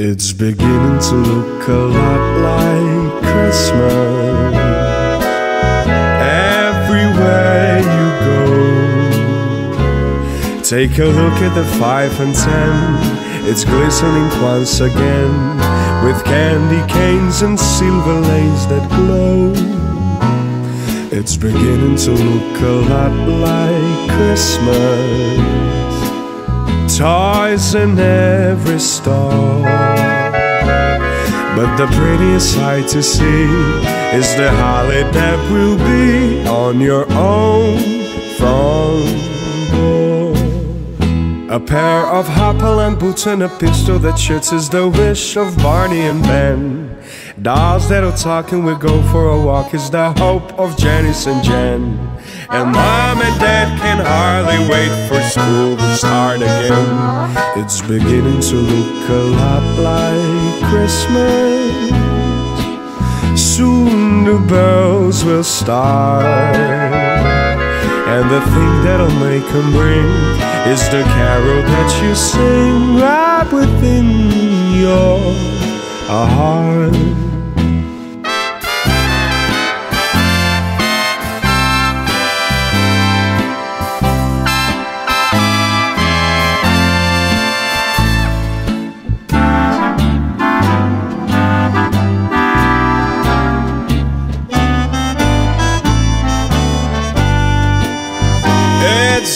It's beginning to look a lot like Christmas everywhere you go. Take a look at the five and ten, it's glistening once again with candy canes and silver lanes that glow. It's beginning to look a lot like Christmas toys in every store. But the prettiest sight to see is the holly that will be on your own door. A pair of Hopalong boots and a pistol that shoots is the wish of Barney and Ben. Dolls that'll talk and we'll go for a walk is the hope of Janice and Jen. And mom and dad can hardly wait for school to start again. It's beginning to look a lot like Christmas. Soon the bells will start. And the thing that'll make them ring is the carol that you sing right within your heart.